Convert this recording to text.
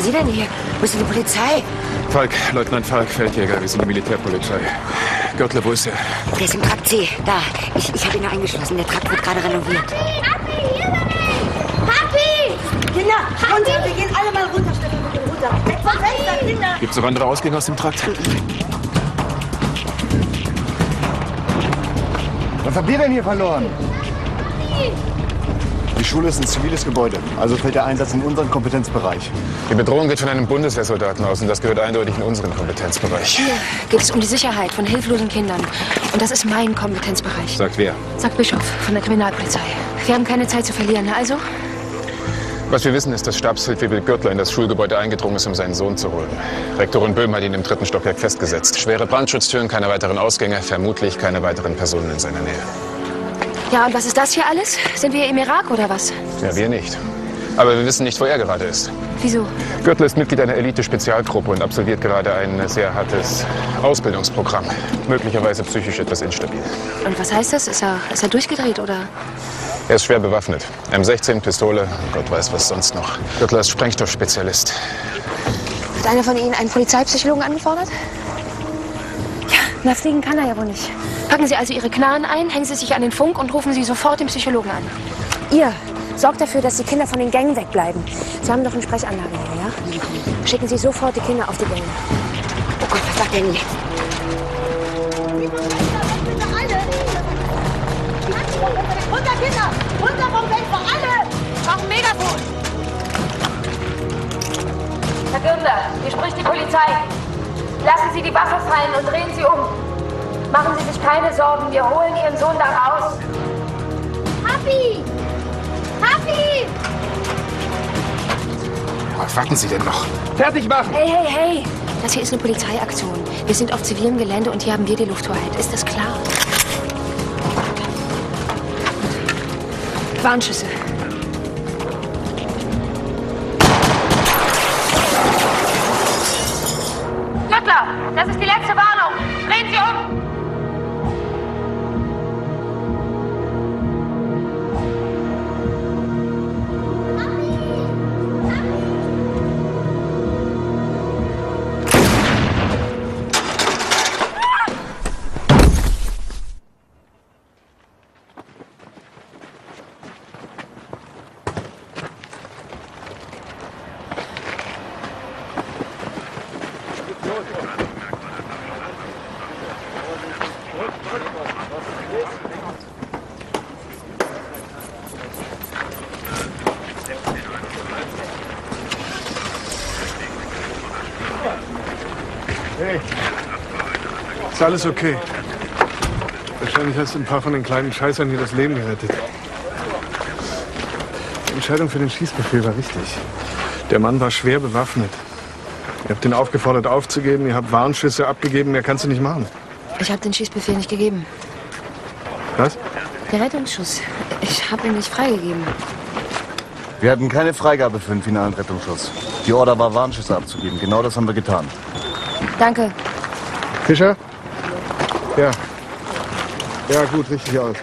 Sie denn hier? Wo ist denn die Polizei? Falk, Leutnant Falk, Feldjäger, wir sind die Militärpolizei. Görtler, wo ist er? Der ist im Trakt C. Da. Ich, ich habe ihn eingeschlossen. Der Trakt wird gerade renoviert. Papi! Kinder, runter! Wir gehen alle mal runter, Stefan, bitte runter. Weg vom Fenster, Kinder! Gibt's noch andere Ausgänge aus dem Trakt? Was habt ihr denn hier verloren? Die Schule ist ein ziviles Gebäude, also fällt der Einsatz in unseren Kompetenzbereich. Die Bedrohung geht von einem Bundeswehrsoldaten aus und das gehört eindeutig in unseren Kompetenzbereich. Hier geht es um die Sicherheit von hilflosen Kindern. Und das ist mein Kompetenzbereich. Sagt wer? Sagt Bischof von der Kriminalpolizei. Wir haben keine Zeit zu verlieren. Also, Was wir wissen, ist, dass Stabshilfe Gürtler in das Schulgebäude eingedrungen ist, um seinen Sohn zu holen. Rektorin Böhm hat ihn im dritten Stockwerk festgesetzt. Schwere Brandschutztüren, keine weiteren Ausgänge, vermutlich keine weiteren Personen in seiner Nähe. Ja, und was ist das hier alles? Sind wir im Irak oder was? Ja, wir nicht. Aber wir wissen nicht, wo er gerade ist. Wieso? Gürtler ist Mitglied einer Elite-Spezialgruppe und absolviert gerade ein sehr hartes Ausbildungsprogramm. Möglicherweise psychisch etwas instabil. Und was heißt das? Ist er, ist er durchgedreht oder? Er ist schwer bewaffnet. M16, Pistole, Gott weiß was sonst noch. Gürtler ist Sprengstoffspezialist. Hat einer von Ihnen einen Polizeipsychologen angefordert? Na fliegen kann er ja wohl nicht. Packen Sie also Ihre Knarren ein, hängen Sie sich an den Funk und rufen Sie sofort den Psychologen an. Ihr sorgt dafür, dass die Kinder von den Gängen wegbleiben. Sie haben doch eine Sprechanlage hier, ja? Schicken Sie sofort die Kinder auf die Gänge. Oh Gott, was sagt der denn jetzt? Runter, Kinder! Runter vom Fenster, alle! Brauchen Megafon! Herr Gürtler, hier spricht die Polizei. Lassen Sie die Waffe fallen und drehen Sie um. Machen Sie sich keine Sorgen, wir holen Ihren Sohn da raus. Papi! Papi! Was warten Sie denn noch? Fertig machen! Hey, hey, hey! Das hier ist eine Polizeiaktion. Wir sind auf zivilem Gelände und hier haben wir die Lufthoheit. Ist das klar? Warnschüsse. Das ist die letzte Warnung. Hey, ist alles okay? Wahrscheinlich hast du ein paar von den kleinen Scheißern hier das Leben gerettet. Die Entscheidung für den Schießbefehl war richtig. Der Mann war schwer bewaffnet. Ihr habt ihn aufgefordert aufzugeben, ihr habt Warnschüsse abgegeben, mehr kannst du nicht machen. Ich habe den Schießbefehl nicht gegeben. Was? Der Rettungsschuss. Ich habe ihn nicht freigegeben. Wir hatten keine Freigabe für den finalen Rettungsschuss. Die Order war, Warnschüsse abzugeben. Genau das haben wir getan. Danke. Fischer? Ja. Ja, gut, richtig aus.